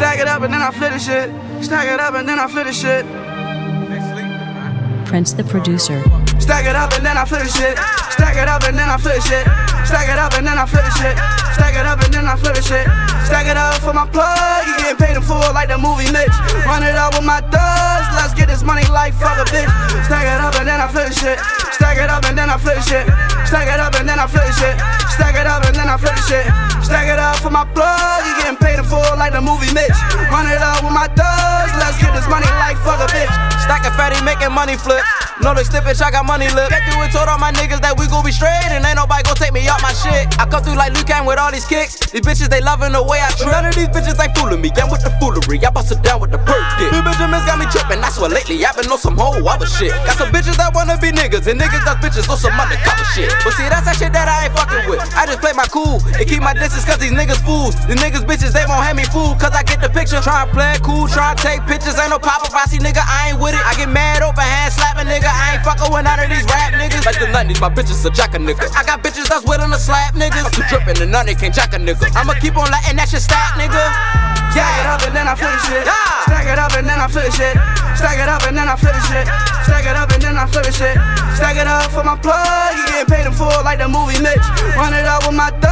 it up and then I flip the shit. Stack it up and then I flip the shit. Prince the producer. Stack it up and then I flip the shit. Stack it up and then I flip the shit. Stack it up and then I flip the shit. Stack it up and then I flip the shit. Stack it up for my plug. You getting paid in full like the movie Mitch. Run it up with my thugs. Let's get this money like fuck a bitch. Stack it up and then I flip the shit. Stack it up and then I flip the shit. Stack it up and then I flip the shit. Stack it for my plug. You getting paid in full like the movie Mitch. Run it up with my thugs. Let's get this money like fuck a bitch. Stacking fatty, making money flip. No they slip, bitch, I got money lip. Get through and told all my niggas that we gon' be straight and ain't nobody gon' take me off my shit. I come through like Liu Kang with all these kicks. These bitches, they loving the way I trip. None of these bitches ain't fooling me. I'm with the foolery. I bust it down with the perk dick. These Benjamins got me tripping. I swear lately I've been on some whole other shit. Got some bitches that wanna be niggas and niggas that's bitches on some undercover shit. But see, that's that shit that I ain't fucking with. I just play my cool and keep my distance cause these niggas fools. These niggas bitches, they won't have me fool cause I get the picture. Try and play cool, try and take pictures. Ain't no paparazzi, nigga. I ain't with it. I get mad, open hand slapping, nigga. I ain't fucking with none of these rap niggas. Like the 90s, my bitches a jack a nigga. I got bitches that's willing to slap niggas. I'm tripping and none they can't jack a nigga. I'ma keep on letting that shit stack, nigga. Stack it up and then I flip shit. Yeah. Stack it up and then I flip shit. Stack it up and then I flip shit. Stack it up and then I flip shit. Stack it up for my plug. You getting paid in full like the movie Mitch. Run it up with my thugs.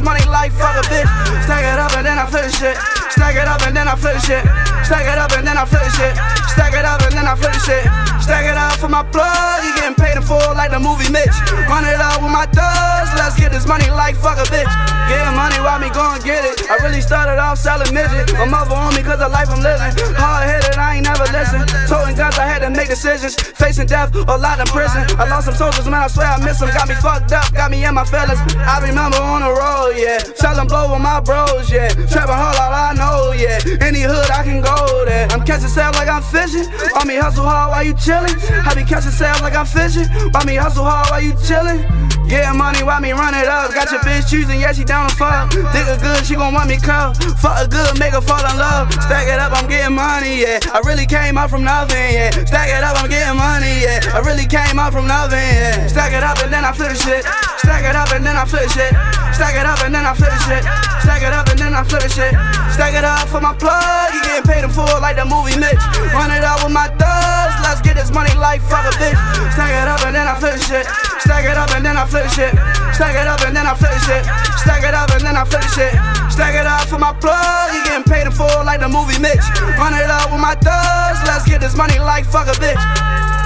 This money like fuck a bitch. Stack it up and then I flip the shit. Stack it up and then I flip the shit. Stack it up and then I flip the shit. Stack it up and then I flip the shit. Stack it up for my plug. You getting paid in full like the movie Mitch. Run it up with my thugs. Let's get this money like fuck a bitch. Getting money while me go and get it. I really started off selling midget. My mother on me cause of life I'm living. Hard headed, I ain't never listen. Toting guns, I had to make decisions. Facing death or lot in prison. I lost some soldiers, man, I swear I miss them. Got me fucked up, got me in my feelings. I remember on the road, yeah. Selling blow with my bros, yeah. Trapping hard, all I know, yeah. Any hood, I can go there. I'm catching sales like I'm fishing. While me hustle hard while you chillin'. I be catching sales like I'm fishing. While me hustle hard while you chillin'. Getting money while me run it up. Got your bitch choosing, yeah, she down to fuck. Think her good, she gon' want me cuff. Fuck her good, make her fall in love. Stack it up, I'm getting money, yeah. I really came up from nothing, yeah. Stack it up, I'm getting money, yeah. I really came up from nothing, yeah. Stack it up and then I flip the shit. Up and then I flip shit. Stack it up and then I flip shit. Stack it up and then I flip shit. Stack it up for my plug. You getting paid in full like the movie Mitch. Run it up with my thugs. Let's get this money like fuck a bitch. Stack it up and then I flip shit. Stack it up and then I flip shit. Stack it up and then I flip shit. Stack it up and then I flip shit. Stack it up for my plug. You getting paid in full like the movie Mitch. Run it up with my thugs. Let's get this money like fuck a bitch.